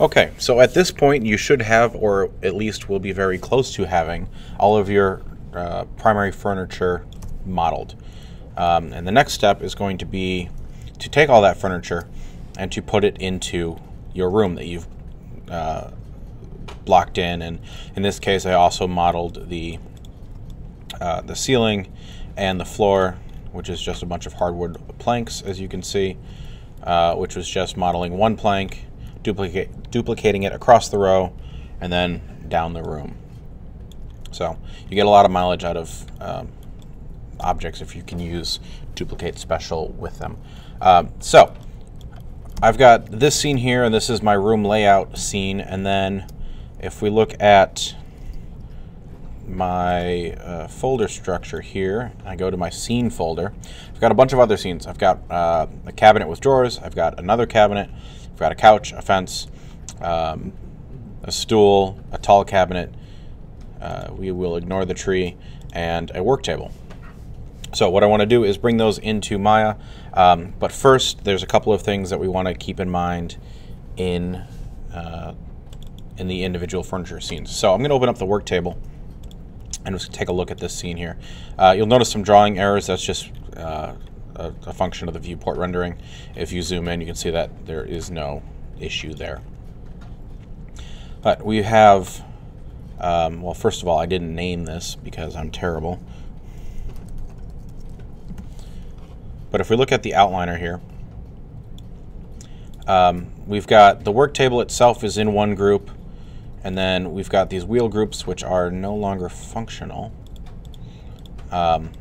Okay, so at this point, you should have, or at least will be very close to having, all of your uh, primary furniture modeled. Um, and the next step is going to be to take all that furniture and to put it into your room that you've uh, blocked in. And in this case, I also modeled the uh, the ceiling and the floor, which is just a bunch of hardwood planks, as you can see, uh, which was just modeling one plank duplicate, duplicating it across the row, and then down the room. So you get a lot of mileage out of um, objects if you can use duplicate special with them. Um, so I've got this scene here, and this is my room layout scene. And then if we look at my uh, folder structure here, I go to my scene folder. I've got a bunch of other scenes. I've got uh, a cabinet with drawers. I've got another cabinet. I've got a couch, a fence, um, a stool, a tall cabinet. Uh, we will ignore the tree and a work table. So what I want to do is bring those into Maya. Um, but first, there's a couple of things that we want to keep in mind in uh, in the individual furniture scenes. So I'm going to open up the work table and just take a look at this scene here. Uh, you'll notice some drawing errors. That's just uh, a, a, function of the viewport rendering. If you zoom in, you can see that there is no issue there. But we have, um, well, first of all, I didn't name this because I'm terrible. But if we look at the outliner here, um, we've got the work table itself is in one group, and then we've got these wheel groups which are no longer functional. Um,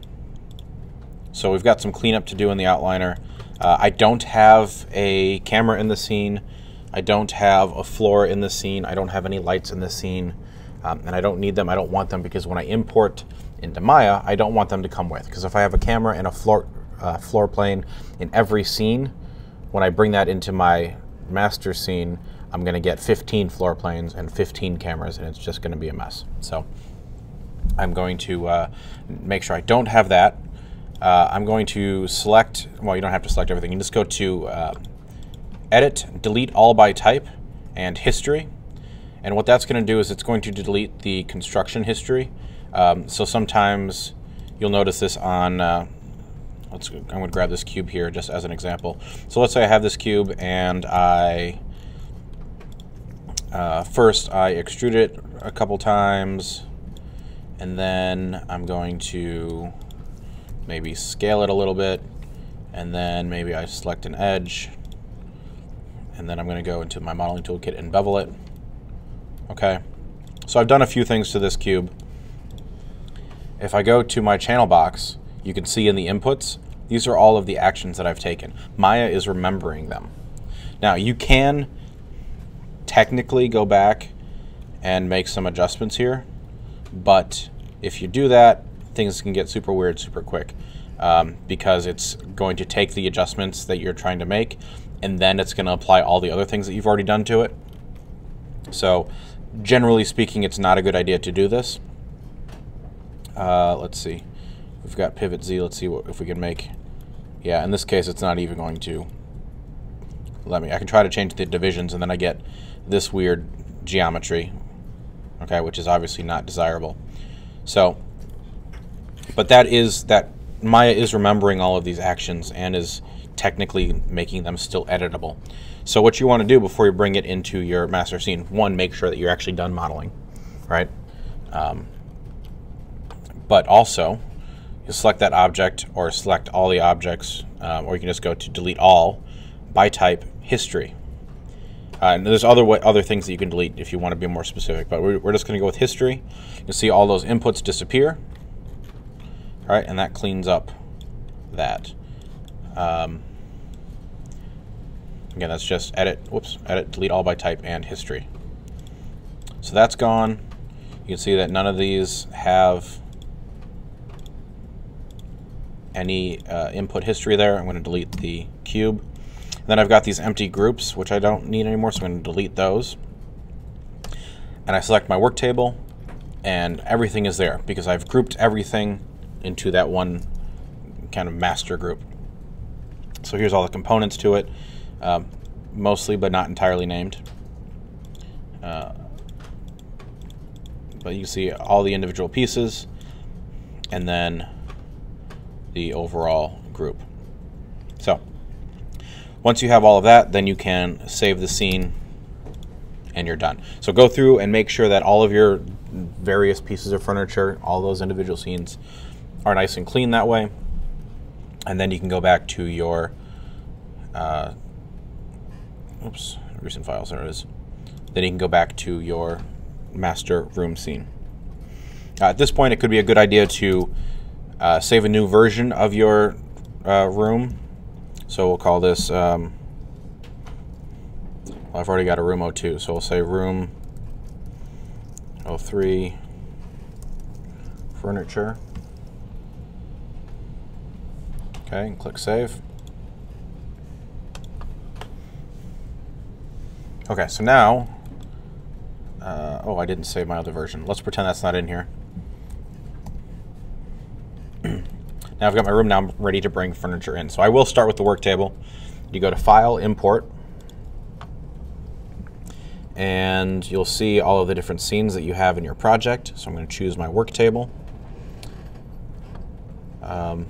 so we've got some cleanup to do in the outliner. Uh, I don't have a camera in the scene. I don't have a floor in the scene. I don't have any lights in the scene. Um, and I don't need them. I don't want them because when I import into Maya, I don't want them to come with. Because if I have a camera and a floor, uh, floor plane in every scene, when I bring that into my master scene, I'm going to get 15 floor planes and 15 cameras, and it's just going to be a mess. So I'm going to uh, make sure I don't have that. Uh, I'm going to select, well, you don't have to select everything. You just go to uh, Edit, Delete All by Type, and History. And what that's going to do is it's going to delete the construction history. Um, so sometimes you'll notice this on, uh, let's, I'm going to grab this cube here just as an example. So let's say I have this cube and I, uh, first I extrude it a couple times, and then I'm going to maybe scale it a little bit, and then maybe I select an edge, and then I'm going to go into my modeling toolkit and bevel it. Okay, so I've done a few things to this cube. If I go to my channel box, you can see in the inputs, these are all of the actions that I've taken. Maya is remembering them. Now, you can technically go back and make some adjustments here, but if you do that, things can get super weird super quick um, because it's going to take the adjustments that you're trying to make and then it's going to apply all the other things that you've already done to it. So, generally speaking, it's not a good idea to do this. Uh, let's see. We've got pivot Z. Let's see what if we can make. Yeah, in this case, it's not even going to let me. I can try to change the divisions, and then I get this weird geometry, okay, which is obviously not desirable. So but that is that Maya is remembering all of these actions and is technically making them still editable. So what you want to do before you bring it into your master scene, one, make sure that you're actually done modeling, right? Um, but also, you select that object or select all the objects, um, or you can just go to delete all by type history. Uh, and there's other other things that you can delete if you want to be more specific, but we're, we're just going to go with history. You'll see all those inputs disappear. All right, and that cleans up that. Um, again, that's just edit, whoops, edit, delete all by type and history. So that's gone. You can see that none of these have any uh, input history there. I'm going to delete the cube. Then I've got these empty groups, which I don't need anymore, so I'm going to delete those. And I select my work table, and everything is there because I've grouped everything into that one kind of master group. So here's all the components to it, um, mostly but not entirely named. Uh, but you see all the individual pieces and then the overall group. So once you have all of that, then you can save the scene and you're done. So go through and make sure that all of your various pieces of furniture, all those individual scenes, are nice and clean that way. And then you can go back to your, uh, oops, recent files, there it is. Then you can go back to your master room scene. Uh, at this point, it could be a good idea to uh, save a new version of your uh, room. So we'll call this, um, I've already got a room 02, so we'll say room 03 furniture. Okay, and click save. Okay, so now, uh, oh, I didn't save my other version. Let's pretend that's not in here. now I've got my room now I'm ready to bring furniture in. So I will start with the work table. You go to File, Import, and you'll see all of the different scenes that you have in your project. So I'm going to choose my work table. Um,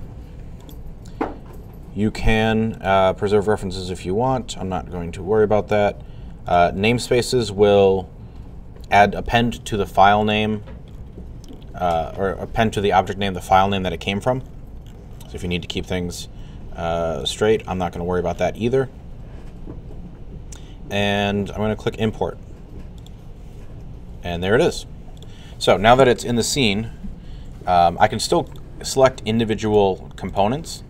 you can uh, preserve references if you want. I'm not going to worry about that. Uh, namespaces will add append to the file name uh, or append to the object name the file name that it came from. So if you need to keep things uh, straight, I'm not going to worry about that either. And I'm going to click import. And there it is. So now that it's in the scene, um, I can still select individual components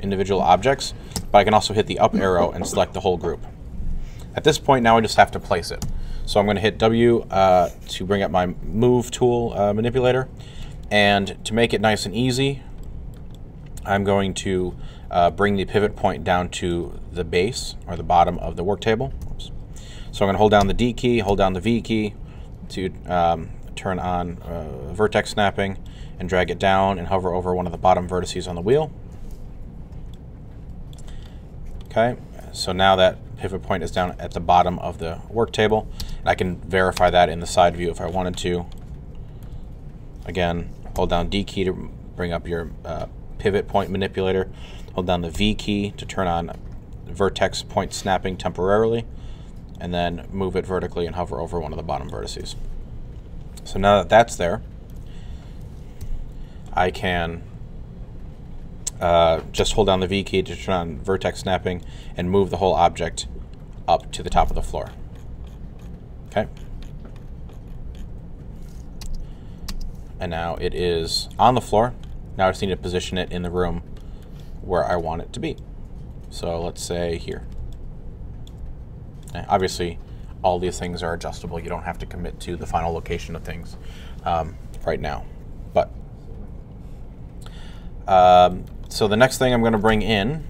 individual objects, but I can also hit the up arrow and select the whole group. At this point, now I just have to place it. So I'm going to hit W uh, to bring up my move tool uh, manipulator. And to make it nice and easy, I'm going to uh, bring the pivot point down to the base or the bottom of the work table. Oops. So I'm going to hold down the D key, hold down the V key to um, turn on uh, vertex snapping and drag it down and hover over one of the bottom vertices on the wheel. Okay, so now that pivot point is down at the bottom of the work table. And I can verify that in the side view if I wanted to. Again, hold down D key to bring up your uh, pivot point manipulator. Hold down the V key to turn on vertex point snapping temporarily. And then move it vertically and hover over one of the bottom vertices. So now that that's there, I can uh, just hold down the V key to turn on vertex snapping and move the whole object up to the top of the floor. Okay. And now it is on the floor. Now I just need to position it in the room where I want it to be. So let's say here. obviously, all these things are adjustable. You don't have to commit to the final location of things um, right now. But um, so the next thing I'm going to bring in,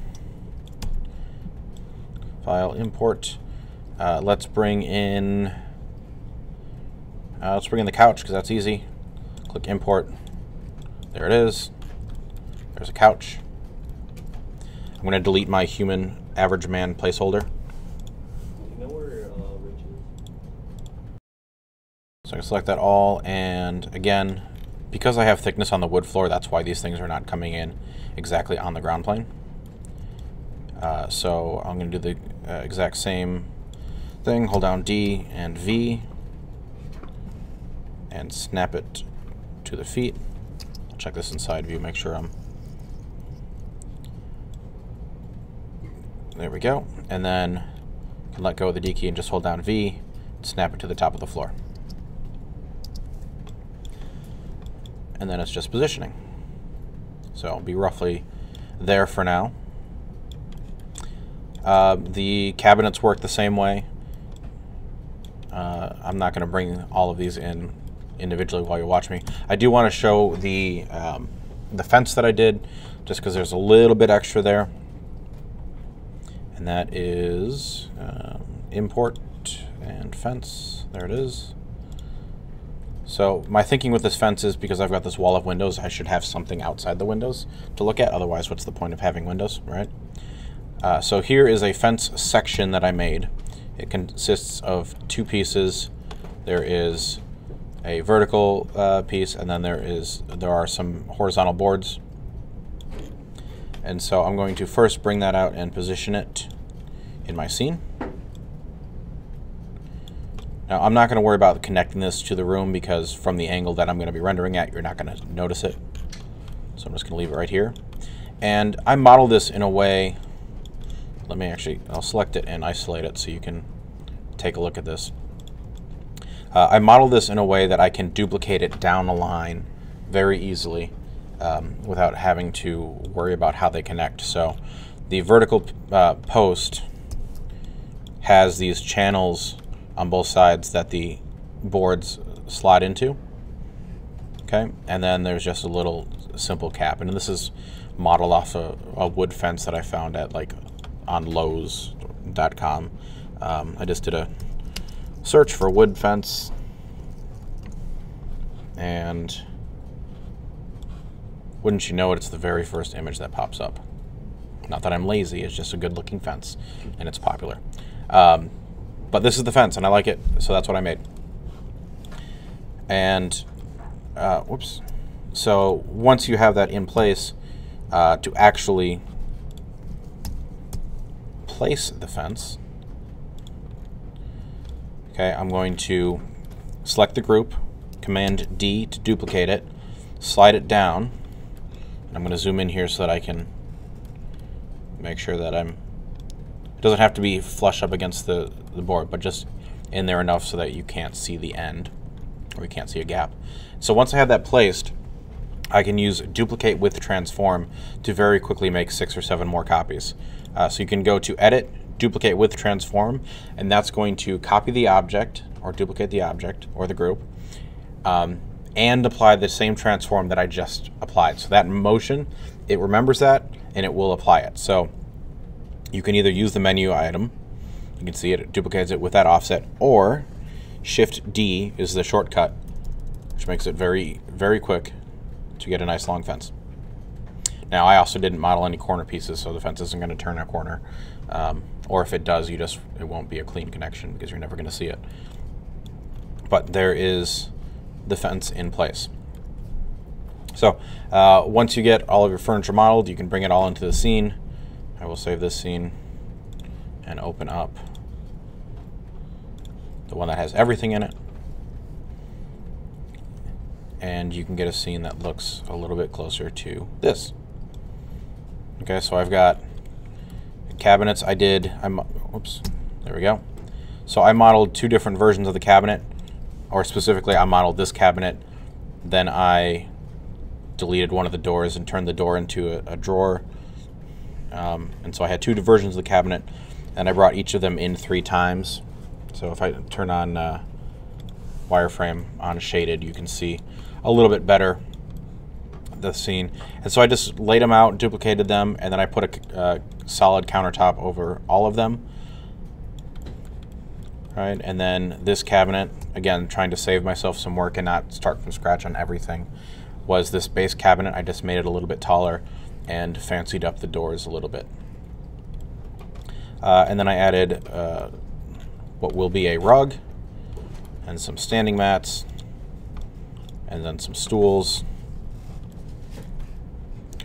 file import, uh, let's bring in, uh, let's bring in the couch because that's easy. Click import. There it is. There's a couch. I'm going to delete my human average man placeholder. So I can select that all, and again, because I have thickness on the wood floor, that's why these things are not coming in exactly on the ground plane. Uh, so I'm going to do the uh, exact same thing. Hold down D and V and snap it to the feet. Check this inside view, make sure I'm... There we go. And then can let go of the D key and just hold down V snap it to the top of the floor. And then it's just positioning. So I'll be roughly there for now. Uh, the cabinets work the same way. Uh, I'm not going to bring all of these in individually while you watch me. I do want to show the um, the fence that I did, just because there's a little bit extra there. And that is um, import and fence. There it is. So my thinking with this fence is because I've got this wall of windows, I should have something outside the windows to look at. Otherwise, what's the point of having windows, right? Uh, so here is a fence section that I made. It consists of two pieces. There is a vertical uh, piece, and then there is there are some horizontal boards. And so I'm going to first bring that out and position it in my scene. Now I'm not going to worry about connecting this to the room because from the angle that I'm going to be rendering at, you're not going to notice it. So I'm just going to leave it right here. And I model this in a way, let me actually, I'll select it and isolate it so you can take a look at this. Uh, I model this in a way that I can duplicate it down a line very easily um, without having to worry about how they connect. So the vertical uh, post has these channels on both sides that the boards slide into. Okay, and then there's just a little simple cap, and this is modeled off a, a wood fence that I found at like on Lowe's.com. Um, I just did a search for wood fence, and wouldn't you know it, it's the very first image that pops up. Not that I'm lazy, it's just a good looking fence, and it's popular. Um, but this is the fence, and I like it, so that's what I made. And, uh, whoops. So once you have that in place, uh, to actually place the fence, okay, I'm going to select the group, Command D to duplicate it, slide it down, and I'm going to zoom in here so that I can make sure that I'm it doesn't have to be flush up against the, the board, but just in there enough so that you can't see the end, or you can't see a gap. So once I have that placed, I can use duplicate with transform to very quickly make six or seven more copies. Uh, so you can go to edit, duplicate with transform, and that's going to copy the object or duplicate the object or the group um, and apply the same transform that I just applied. So that motion, it remembers that and it will apply it. So you can either use the menu item, you can see it, it duplicates it with that offset, or Shift D is the shortcut, which makes it very, very quick to get a nice long fence. Now, I also didn't model any corner pieces, so the fence isn't going to turn a corner. Um, or if it does, you just it won't be a clean connection because you're never going to see it. But there is the fence in place. So uh, once you get all of your furniture modeled, you can bring it all into the scene. I will save this scene and open up the one that has everything in it. And you can get a scene that looks a little bit closer to this. Okay, so I've got cabinets. I did, I'm, oops, there we go. So I modeled two different versions of the cabinet, or specifically I modeled this cabinet, then I deleted one of the doors and turned the door into a, a drawer um, and so I had two versions of the cabinet, and I brought each of them in three times. So if I turn on uh, wireframe on shaded, you can see a little bit better the scene. And so I just laid them out, duplicated them, and then I put a uh, solid countertop over all of them. Right, and then this cabinet, again, trying to save myself some work and not start from scratch on everything, was this base cabinet. I just made it a little bit taller and fancied up the doors a little bit. Uh, and then I added uh, what will be a rug and some standing mats and then some stools.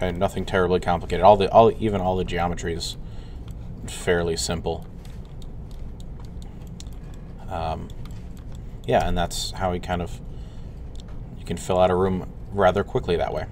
Okay, nothing terribly complicated. All the all even all the geometry is fairly simple. Um, yeah, and that's how we kind of you can fill out a room rather quickly that way.